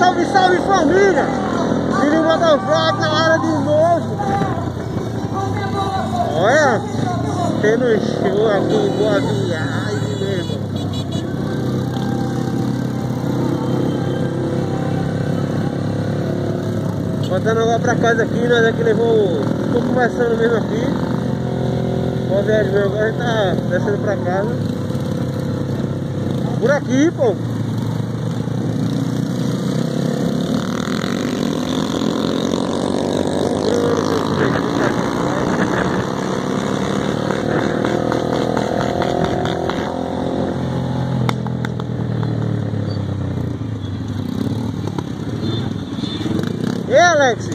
salve, salve família! Vini Motovlog na área de novo. Olha, tendo show aqui, boa viagem mesmo. Voltando agora pra casa aqui, nós aqui levou. Ficou conversando mesmo aqui. Boa viagem mesmo, agora a gente tá descendo pra casa. Por aqui, pô. Ei, Alex,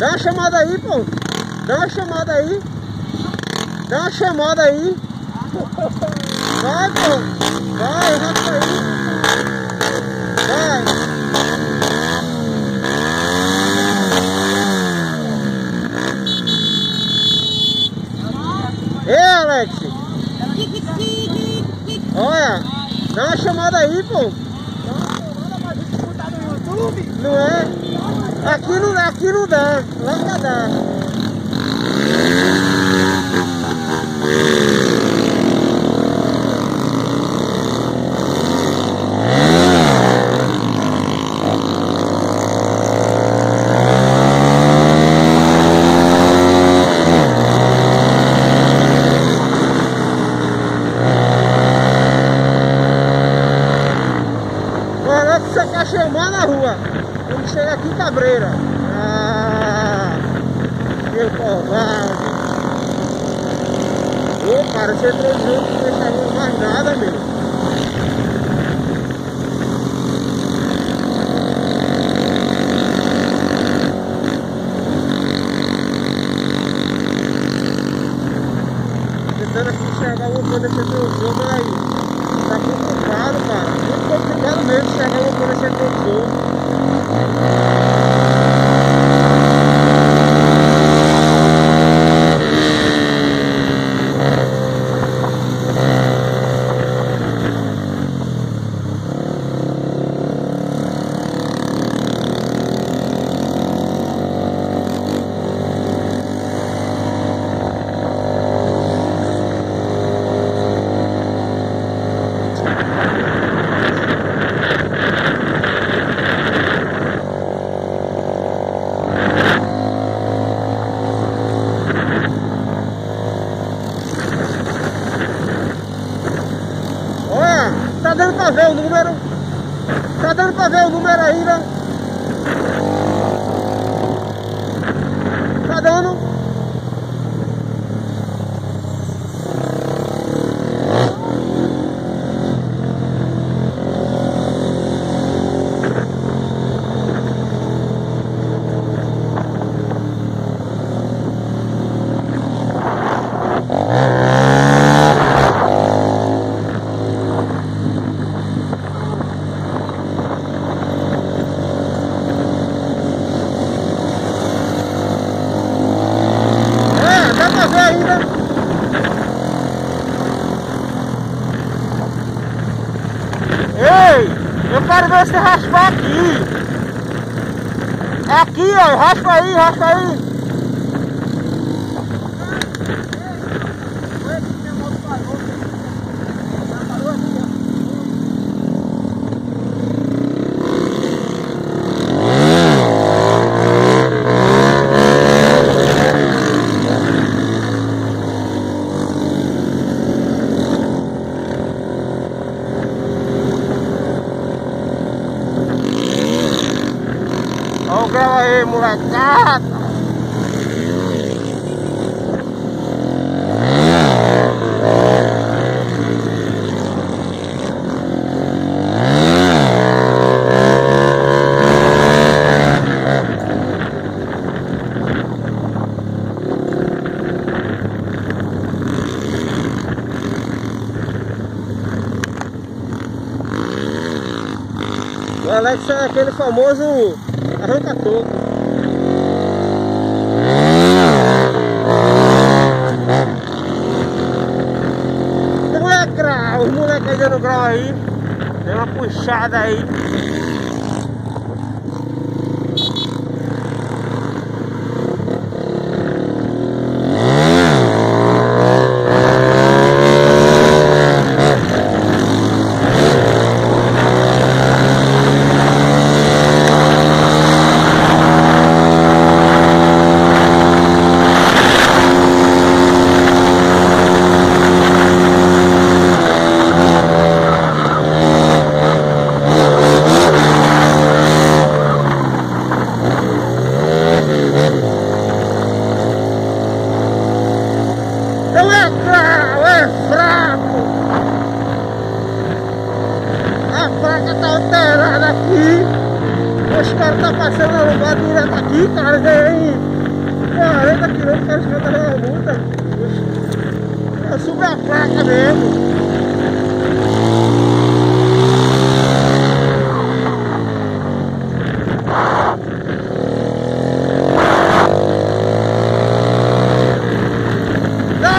dá uma chamada aí, pô. Dá uma chamada aí. Dá uma chamada aí. Vai, pô. Vai, raspa aí. Vai. Ei, Alex. Olha, dá uma chamada aí, pô. Não é? Aqui não, aqui não dá, lá já dá. O Alex você quer chamar na rua. Quando chegar aqui em Cabreira. Ah, que covarde. Ô, cara, você entrou junto, não deixaria mais nada, meu. Tentando aqui enxergar alguma coisa que entrou junto aí. Tá complicado, cara. Muito complicado mesmo enxergar alguma coisa que entrou junto. Olha, tá dando pra ver o número. Tá dando pra ver o número ainda. Tá dando. É, dá pra ver ainda. Ei, eu quero ver você raspar aqui. É aqui, ó. Raspa aí, raspa aí. Grau aí, molecada. O Alex é aquele famoso arranca-toco. Não é grau, os moleques aí dando grau aí. Deu uma puxada aí. Os caras tá passando a lombada direto aqui, cara, ganhei 40 quilômetros, os caras tá dando multa. Eu subi a placa mesmo. Dá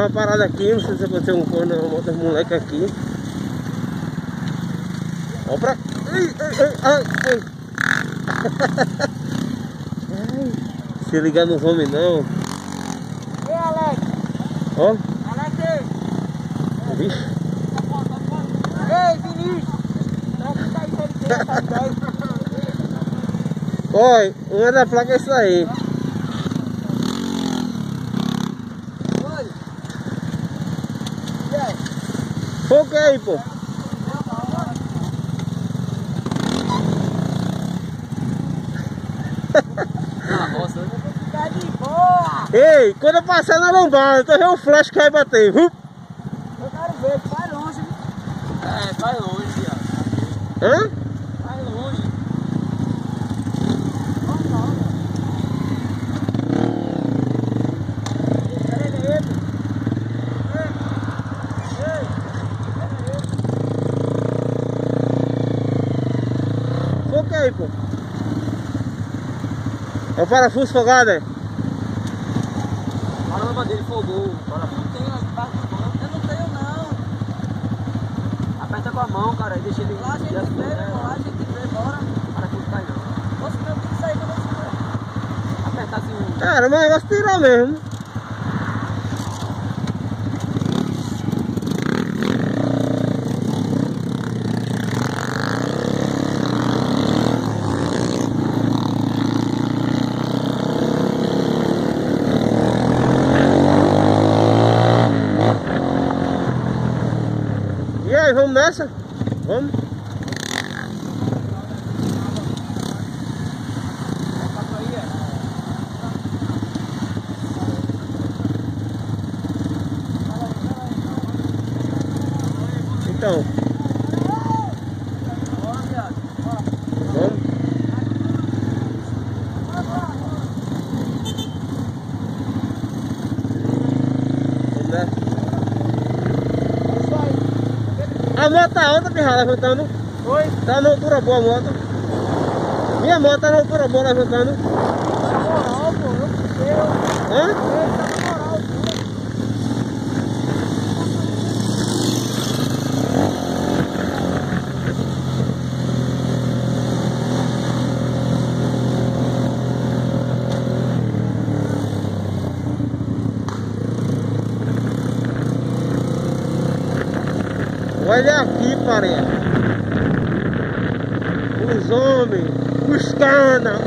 uma parada aqui, não sei se você um corno ou outro moleque aqui. Ó pra. Ai, ai, ai, ai. Se ligar nos homens não. Ei, Alex. Ó. Alex. Vixe. Ei, Vinícius. Traz isso aí, Oi, uma da placa é isso aí. Aí, pô. Ei, quando eu passar na lombada, tu vê um flash que vai bater. Hup. Eu quero ver, vai longe. É, vai longe, viado. Hã? Vai longe. Vamos lá. Pega ele. Ei. Ei. Foca aí, pô. É o parafuso folgado, é? A lâmpada dele fogou. Bora. Não tem lá debaixo do banco. Eu não tenho, não. Aperta com a mão, cara, e deixa ele. Lá a gente desce, vê, é, lá a gente vê, bora. Para que não cai não. Você meu tem que sair quando eu. Apertar assim. Cara, mas vai tirar mesmo. Vamos nessa? Vamos? Então, Bora, viado. Bora. vamos. Vamos nessa. Isso aí. A moto tá alta, pirra, levantando. Oi. Tá na altura boa a moto. Minha moto tá na altura boa levantando. Na moral, pô. Eu, eu, Hã? eu, tá na moral, pô. Parente. Os homens, os cana,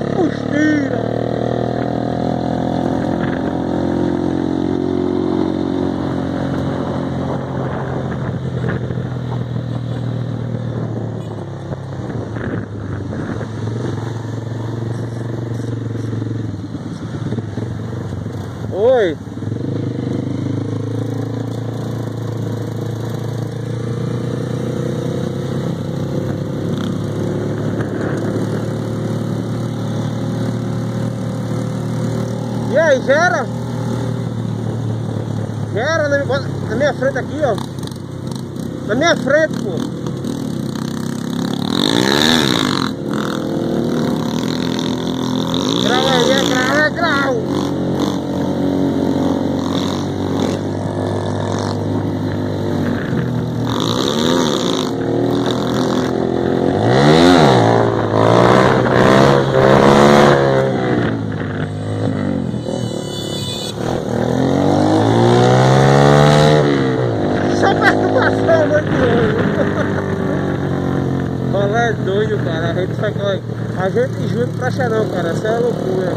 aí gera. Gera na, na minha frente aqui, ó. Na minha frente, pô. A gente junto pra xé não, cara, essa é loucura.